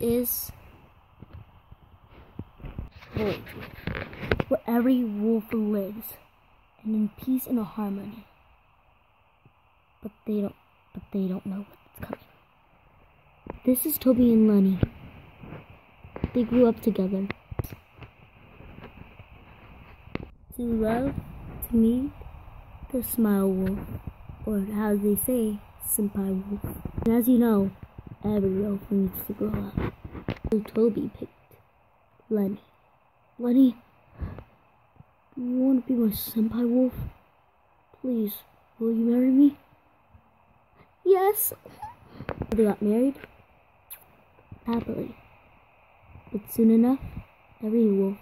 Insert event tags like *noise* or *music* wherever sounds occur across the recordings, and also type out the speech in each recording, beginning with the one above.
This is where every wolf lives, and in peace and harmony. But they don't. But they don't know what's coming. This is Toby and Lenny. They grew up together. To love, to meet, the smile wolf, or as they say, senpai wolf. And as you know, every wolf needs to grow up. So Toby picked Lenny. Lenny, you want to be my senpai wolf? Please, will you marry me? Yes. *laughs* They got married happily. But soon enough, every wolf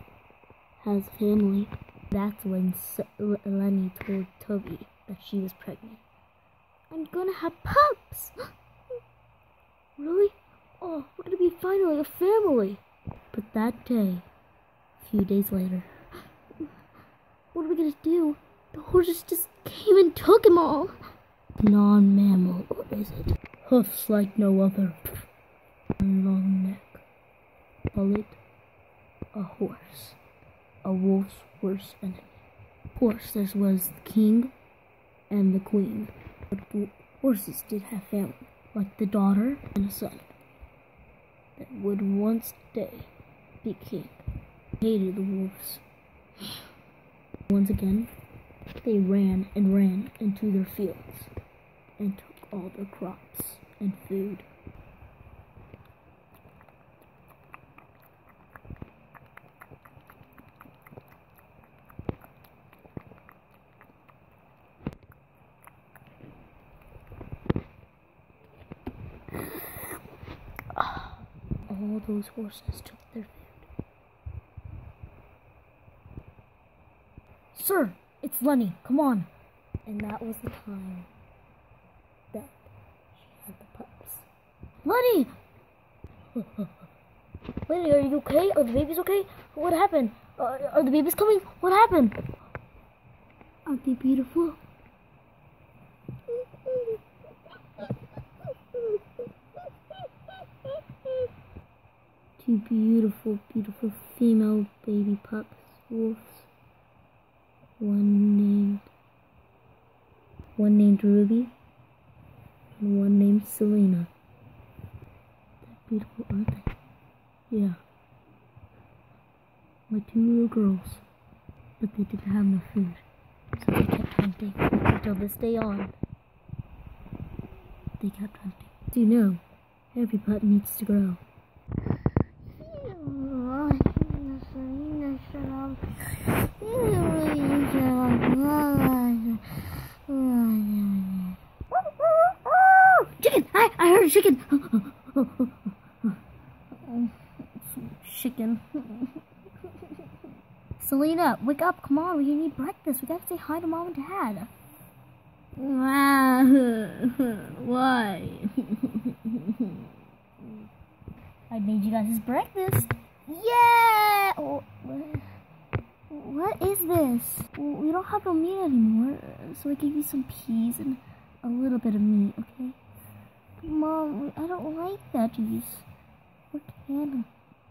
has a family. That's when Lenny told Toby that she was pregnant. I'm gonna have pups! *gasps* really? Oh, we're gonna be finally a family! But that day, a few days later, *gasps* what are we gonna do? The horses just came and took him all. Non mammal, or is it? Hoofs like no other. Long neck. Call it a horse. A wolf's worst enemy. Of course, there was the king and the queen. But horses did have family, like the daughter and a son. That would once day be king. Hated the wolves. Once again, they ran and ran into their fields and took all their crops and food. Those horses took their food. Sir, it's Lenny. Come on. And that was the time that she had the pups. Lenny! *laughs* Lenny, are you okay? Are the babies okay? What happened? Uh, are the babies coming? What happened? Aren't they beautiful? Two beautiful, beautiful female baby pups, wolves. One named one named Ruby and one named Selena. They're beautiful, aren't they? Yeah. My two little girls. But they didn't have enough food. So they kept hunting until this day on. They kept hunting. Do you know, every pup needs to grow. Chicken! I, I heard a chicken! chicken. Selena, wake up, come on, we need breakfast. We gotta say hi to mom and dad. *laughs* Why? I made you guys breakfast. Yeah! Oh, what- what is this? We don't have no meat anymore, so I gave you some peas and a little bit of meat, okay? Mom, I don't like veggies. What can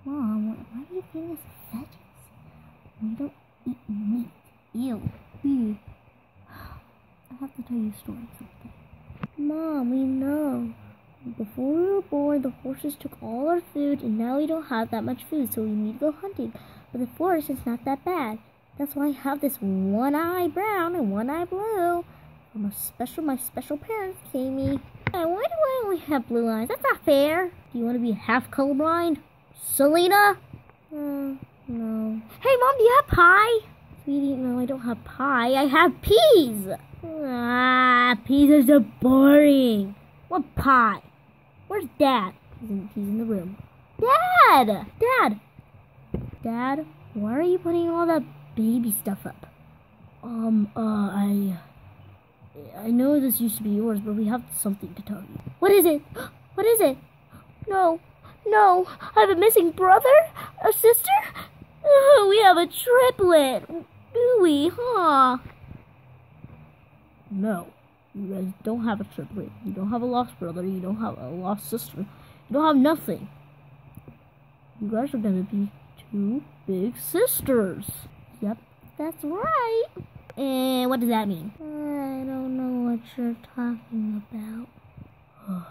Mom, why do you think us veggies? We don't eat meat. Ew. Ew. I have to tell you a story something. Mom, we know. Before we were born, the horses took all our food, and now we don't have that much food, so we need to go hunting. But the forest is not that bad. That's why I have this one eye brown and one eye blue. From a special, my special parents gave me. Hey, why do I only have blue eyes? That's not fair. Do you want to be half colorblind? Selena? Uh, no. Hey, Mom, do you have pie? Sweetie, no, I don't have pie. I have peas. Ah, peas are so boring. What pie? Where's Dad? He's in, he's in the room. Dad! Dad! Dad, why are you putting all that baby stuff up? Um, uh, I... I know this used to be yours, but we have something to tell you. What is it? *gasps* What is it? No, no, I have a missing brother? A sister? Uh, *laughs* we have a triplet. Do we, huh? No, you guys don't have a triplet. You don't have a lost brother. You don't have a lost sister. You don't have nothing. You guys are gonna be two big sisters. Yep, that's right. And what does that mean? I don't know what you're talking about. *sighs*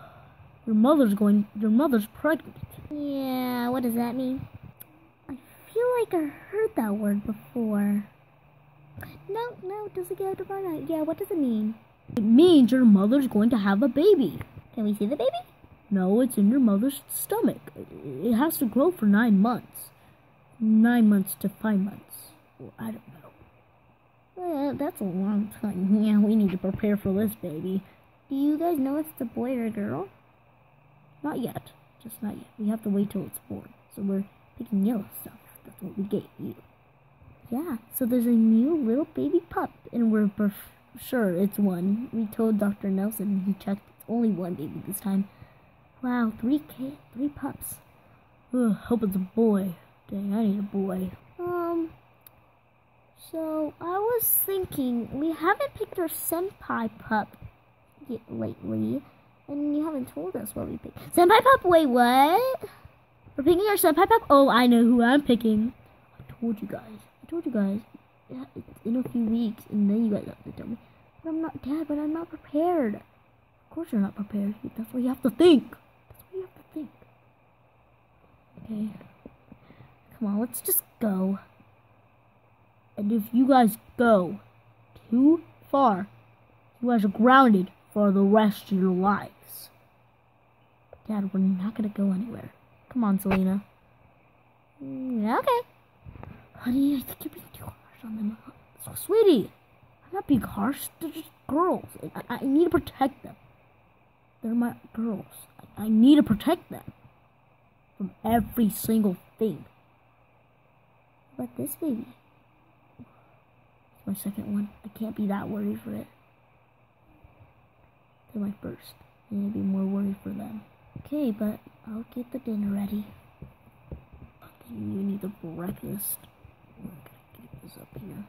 your mother's going, your mother's pregnant. Yeah, what does that mean? I feel like I heard that word before. No, no, doesn't go to my right. Yeah, what does it mean? It means your mother's going to have a baby. Can we see the baby? No, it's in your mother's stomach. It has to grow for nine months. Nine months to five months. Well, I don't know. Well, that's a long time. Yeah, we need to prepare for this baby. Do you guys know if it's a boy or a girl? Not yet. Just not yet. We have to wait till it's born. So we're picking yellow stuff. That's what we gave you. Yeah, so there's a new little baby pup, and we're sure it's one. We told Dr. Nelson, he checked, it's only one baby this time. Wow, three kids, three pups. Ugh, hope it's a boy. Dang, I need a boy. So I was thinking, we haven't picked our senpai pup yet lately, and you haven't told us what we picked. Senpai pup, wait, what? We're picking our senpai pup? Oh, I know who I'm picking. I told you guys. I told you guys. In a few weeks, and then you guys have to tell me. But I'm not, Dad, but I'm not prepared. Of course you're not prepared. That's what you have to think. That's what you have to think. Okay. Come on, let's just go. And if you guys go too far, you guys are grounded for the rest of your lives. Dad, we're not gonna go anywhere. Come on, Selena. Mm, okay. Honey, I think you're being too harsh on them. So, sweetie, I'm not being harsh. They're just girls. I, I need to protect them. They're my girls. I, I need to protect them from every single thing. But this baby, my second one. I can't be that worried for it. They're my first. I need to be more worried for them. Okay, but I'll get the dinner ready. You need the breakfast. Get this up here.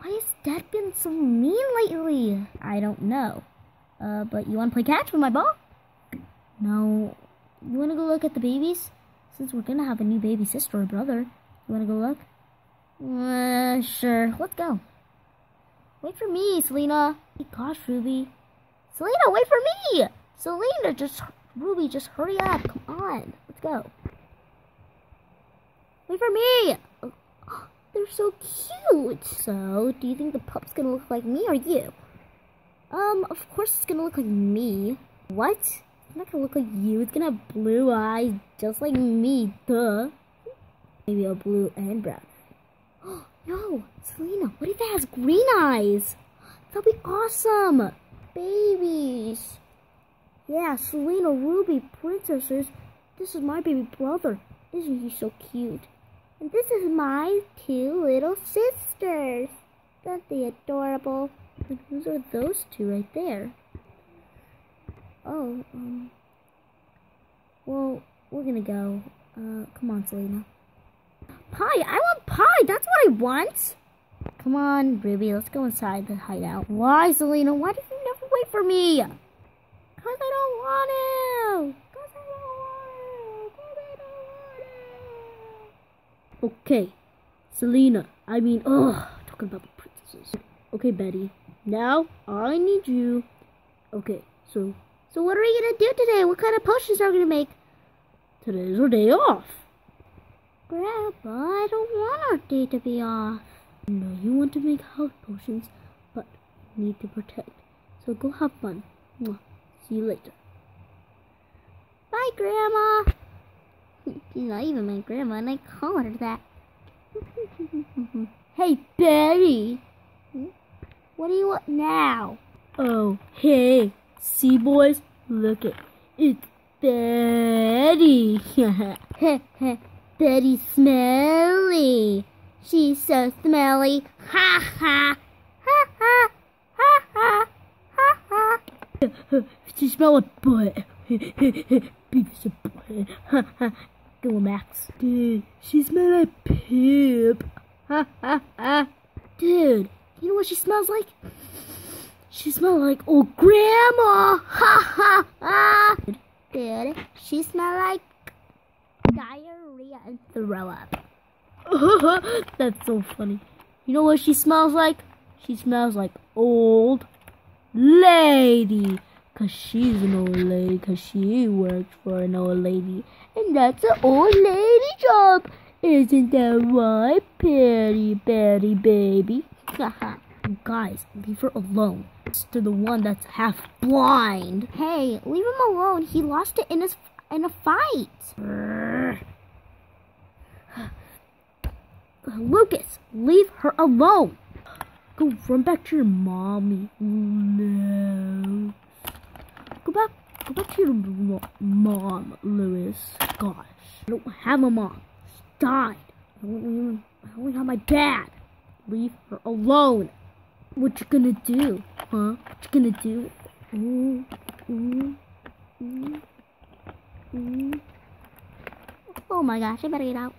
Why has Dad been so mean lately? I don't know. Uh, but you want to play catch with my ball? No. You want to go look at the babies? Since we're gonna have a new baby sister or brother, you wanna go look? Uh, sure. Let's go. Wait for me, Selena. Gosh, Ruby. Selena, wait for me! Selena, just, Ruby, just hurry up. Come on. Let's go. Wait for me! *gasps* they're so cute. So, do you think the pup's gonna look like me or you? Um, of course it's gonna look like me. What? It's not gonna look like you. It's gonna have blue eyes, just like me, duh. Maybe a blue and brown. *gasps* no, Selena, what if it has green eyes? That'd be awesome. Babies. Yeah, Selena, Ruby, princesses. This is my baby brother. Isn't he so cute? And this is my two little sisters. Aren't they adorable? And whose are those two right there? Oh, um, well, we're gonna go. Uh, come on, Selena. Pie! I want pie! That's what I want! Come on, Ruby, let's go inside the hideout. Why, Selena? Why did you never wait for me? Cause I don't want to! To! To! Okay, Selena, I mean, ugh, talking about the princesses. Okay, Betty, now I need you. Okay, so so what are we gonna do today? What kind of potions are we gonna make? Today's our day off. Grandpa, I don't want our day to be off. No, you want to make health potions, but need to protect. So go have fun. See you later. Bye, Grandma. *laughs* She's not even my grandma, and I call her that. *laughs* hey, Betty. What do you want now? Oh, hey. See, boys? Look at It's Betty. *laughs* Betty Smelly. She's so smelly. Ha ha. Ha ha. Ha ha. Ha ha. she smell like butt. *laughs* Beef's a butt. Ha ha. Go Max. Dude, she smell like poop. Ha ha ha. Dude, you know what she smells like? She smells like old grandma. Ha ha ha. Did she smell like diarrhea? And throw up. *laughs* That's so funny. You know what she smells like? She smells like old lady. Cause she's an old lady. Cause she works for an old lady. And that's an old lady job. Isn't that right, Patty Patty baby? *laughs* Guys, leave her alone. To the one that's half blind. Hey, leave him alone. He lost it in his in a fight. *laughs* Lucas, leave her alone. Go run back to your mommy. No. Go back. Go back to your mom, Lewis. Gosh, I don't have a mom. She died. I only, I only have my dad. Leave her alone. What you gonna do, huh? What you gonna do? Oh my gosh, I better get out.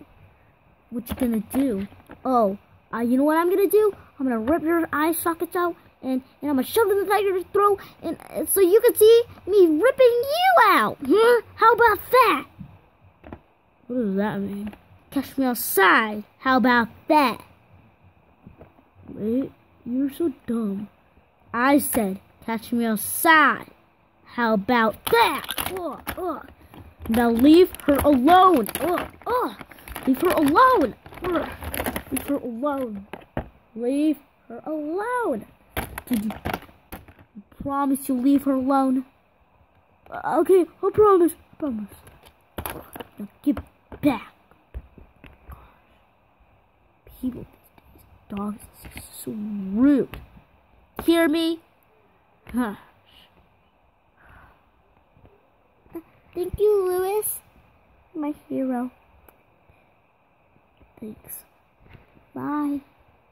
What you gonna do? Oh, uh, you know what I'm gonna do? I'm gonna rip your eye sockets out and, and I'm gonna shove them inside your throat and uh, so you can see me ripping you out. Huh? How about that? What does that mean? Catch me outside. How about that? Wait, you're so dumb. I said catch me outside. How about that? Uh, uh. Now leave her alone. Uh, uh. Leave her alone. Leave her alone. Leave her alone. Did you promise you'll leave her alone? Okay, I promise. Promise. Now get back. People these dogs are so rude. Hear me? Hush. Thank you, Lewis. My hero. Thanks. Bye.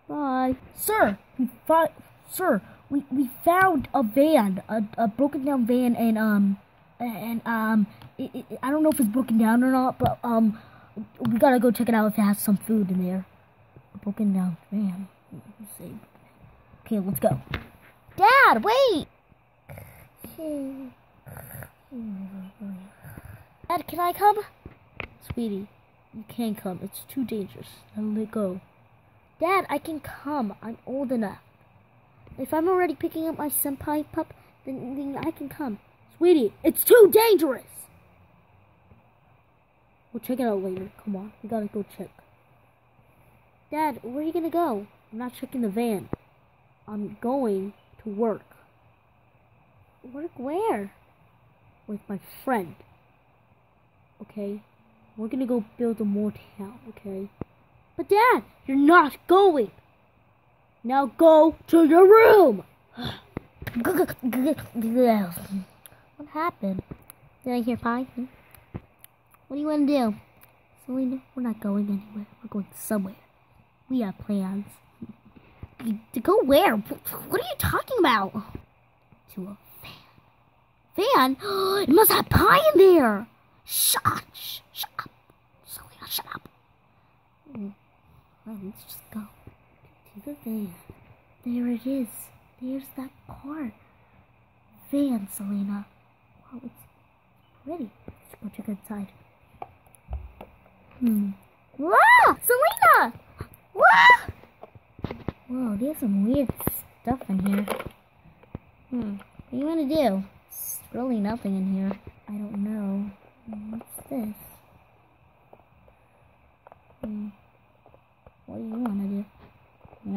Bye. Sir, we found, sir, we, we found a van, a, a broken down van, and, um, and, um, it, it, I don't know if it's broken down or not, but, um, we gotta go check it out if it has some food in there. A broken down van. Okay, let's go. Dad, wait! Dad, can I come? Sweetie, you can't come. It's too dangerous. Now let go. Dad, I can come. I'm old enough. If I'm already picking up my senpai pup, then, then I can come. Sweetie, it's too dangerous! We'll check it out later. Come on, we gotta go check. Dad, where are you gonna go? I'm not checking the van. I'm going to work. Work where? With my friend. Okay? We're gonna go build a more town, okay? But Dad, you're not going. Now go to your room. what happened? Did I hear pie? What do you want to do? Selena, we're not going anywhere. We're going somewhere. We have plans. To go where? What are you talking about? To a van. Van? *gasps* It must have pie in there. Shut, shh, shut up. Selena, shut up. Well, let's just go to the van. There it is. There's that car. Van, Selena. Wow, it's pretty. Let's go check inside. Hmm. Wow! Selena! Wow! Whoa, there's some weird stuff in here. Hmm. What do you want to do? It's really nothing in here. I don't know. What's this? Hmm. What do you want to do?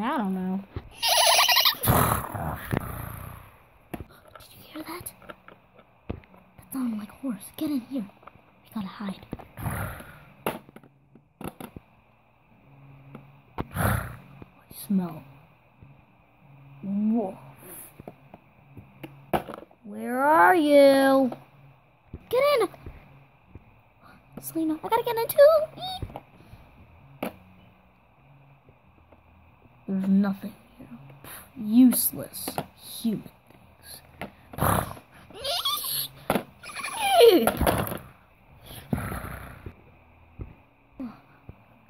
I don't know. *sighs* Did you hear that? That sounded like a horse. Get in here. We gotta hide. *sighs* I smell wolf. Where are you? Get in! Selena, I gotta get in too! There's nothing here. Useless human things.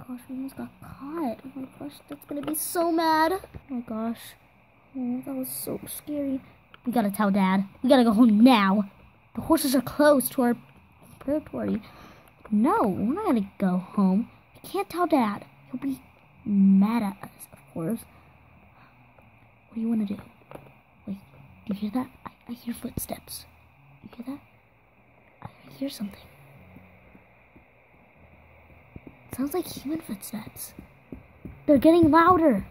gosh, we almost got caught. Oh my gosh, that's gonna be so mad. Oh my gosh. Oh, that was so scary. We gotta tell Dad. We gotta go home now. The horses are close to our territory. No, we're not gonna go home. I can't tell Dad. He'll be mad at us, of course. What do you want to do? Wait, do you hear that? I, I hear footsteps. You hear that? I hear something. Sounds like human footsteps. They're getting louder.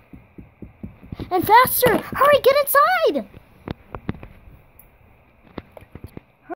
And faster! Hurry, get inside!